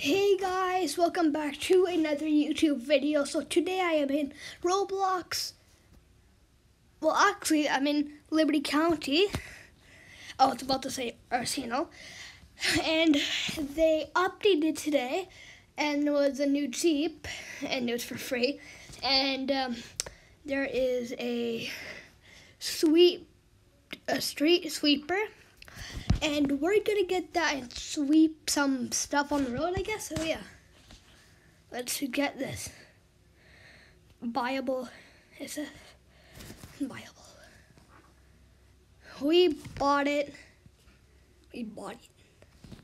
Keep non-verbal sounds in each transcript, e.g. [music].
Hey guys, welcome back to another YouTube video. So today I am in Roblox. Well, actually, I'm in Liberty County. Oh, it's about to say Arsenal. And they updated today, and there was a new Jeep, and it was for free. And um, there is a sweep, a street sweeper and we're gonna get that and sweep some stuff on the road, I guess. So yeah, let's get this viable. Is it viable? We bought it. We bought it.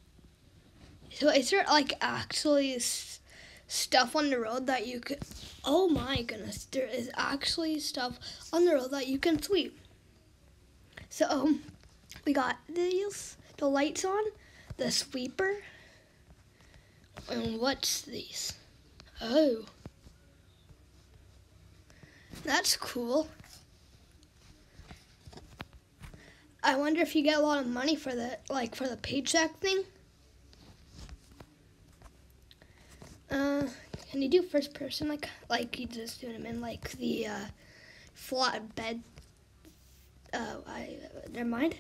So is there like actually stuff on the road that you could? Oh my goodness, there is actually stuff on the road that you can sweep. So. Um, we got these, the lights on, the sweeper, and what's these? Oh. That's cool. I wonder if you get a lot of money for the like for the paycheck thing. Uh, can you do first person like like you just do them in like the uh, flat bed? Uh, I never mind.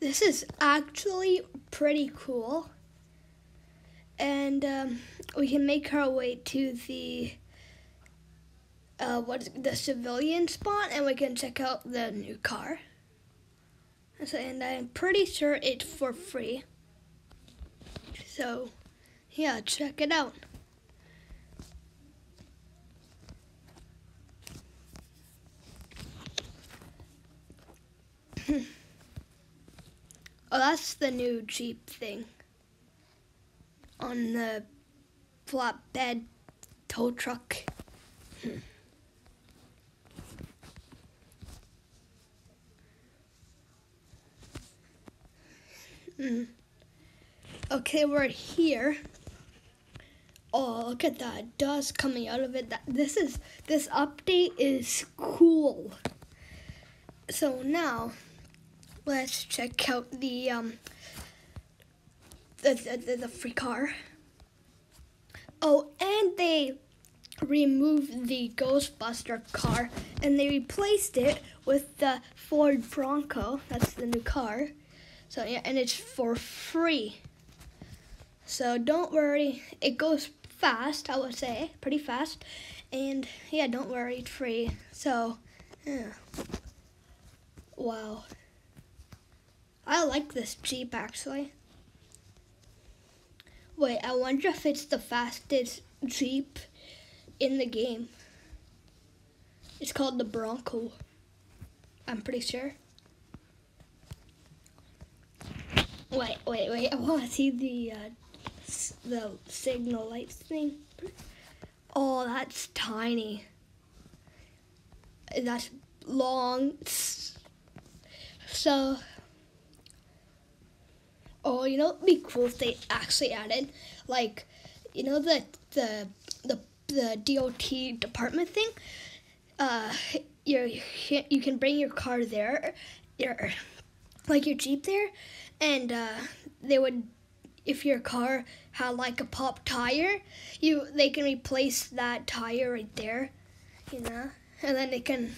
This is actually pretty cool. And um, we can make our way to the uh, what the civilian spot, and we can check out the new car. And I'm pretty sure it's for free. So, yeah, check it out. [laughs] Oh, that's the new Jeep thing. On the flatbed tow truck. Hmm. Okay, we're here. Oh, look at that dust coming out of it. That this is this update is cool. So now let's check out the um the, the, the free car. Oh, and they removed the Ghostbuster car and they replaced it with the Ford Bronco. That's the new car. So yeah, and it's for free. So don't worry, it goes fast, I would say, pretty fast. And yeah, don't worry, it's free. So, yeah. Wow. I like this Jeep actually. Wait, I wonder if it's the fastest Jeep in the game. It's called the Bronco. I'm pretty sure. Wait, wait, wait. I want to see the uh, the signal lights thing. Oh, that's tiny. That's long. So Oh, you know, it'd be cool if they actually added, like, you know, the the the the DOT department thing. Uh, you you can bring your car there, your like your Jeep there, and uh, they would if your car had like a pop tire, you they can replace that tire right there, you know, and then they can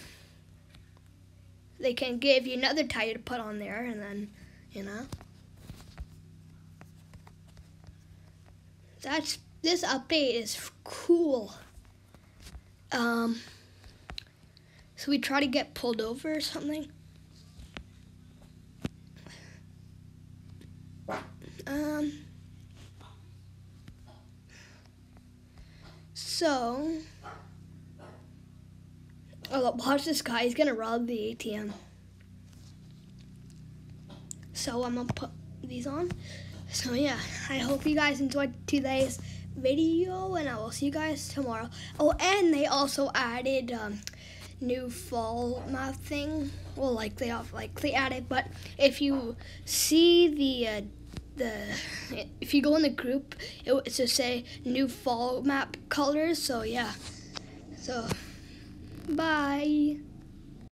they can give you another tire to put on there, and then you know. That's this update is cool. Um, so we try to get pulled over or something. Um, so, oh, watch this guy. He's gonna rob the ATM. So I'm gonna put these on. So yeah, I hope you guys enjoyed today's video, and I will see you guys tomorrow. Oh, and they also added um, new fall map thing. Well, like they have like they added, but if you see the uh, the if you go in the group, it, it's just say new fall map colors. So yeah, so bye.